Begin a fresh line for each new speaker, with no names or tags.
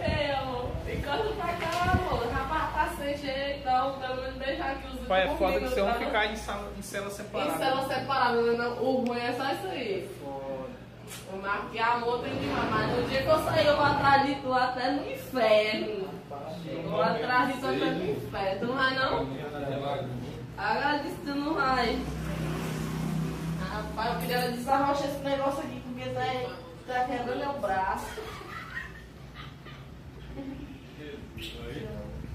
É, amor. Encosta pra cá, amor. Rapaz, tá sem jeito, então, pelo menos deixar aqui os
Pai, é foda que você não
pra-
ficar em, sala, em cela separada.
Em cela separada, né? não? O ruim é só isso aí.
Foda.
O maquiar amor tem demais, mas no dia que eu sair eu vou atrás de tu até no inferno. Vou atrás de tu até no inferno. Tu não vai não? Agora disse que tu não vai. Rapaz, eu queria desarrochar esse negócio aqui, porque tá, tá quebrando meu braço. Right.